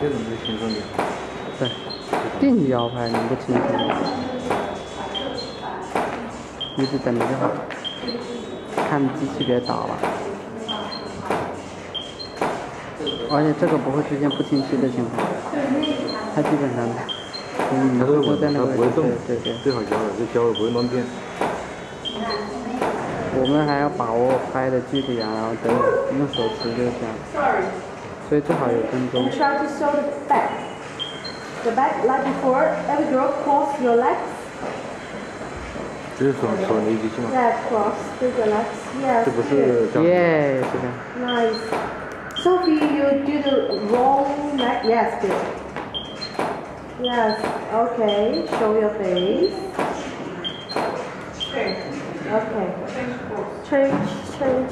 这种就轻松点。对，定摇拍能不轻松点，一直等着就好，看机器别倒了。而且这个不会出现不清晰的情况，它基本上，嗯，它都在那个不会动，对对对。最好胶了，这胶不会乱变。我们还要把握拍的距离啊，然后等用手持就行。所以最好有跟踪。Try to show the back. The back like before. Every girl cross your legs. 这是手手离机器吗？ Yeah, cross your legs. Yes. 这不是这样。耶，是的。 Nice. Sophie, you do the wrong leg. Yes, good. Yes. Okay. Show your face. Okay. Change, change.